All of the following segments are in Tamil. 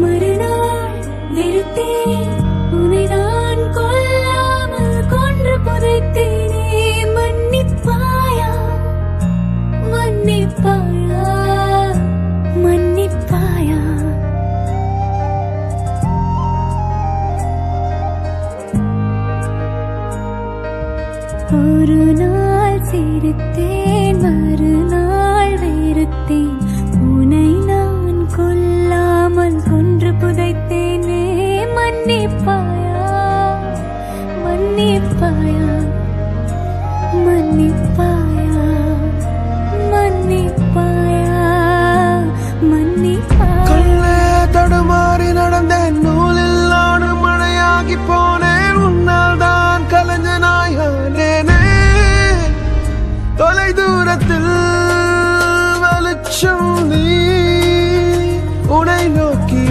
மறுநாள் வெறுத்தேன் உன்னை கொல்லாமல் கொன்று புதைத்தேனே மன்னிப்பாயா? மன்னிப்பாயா? மன்னிப்பாயா? ஒரு நாள் சிரித்தேன் மன்னிப்பாயா? மன்னிப்பாயா? மன்னிப்பாயா? கண்ணே தடுமாறி நடந்தேன். நூலில் நானும் மழையாகி போனேன். உன்னால் தான் கலைஞனாயானேனே தொலை தூரத்தில் வெளிச்சம் நீ உனை நோக்கி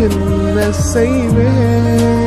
என்ன செய்வேன்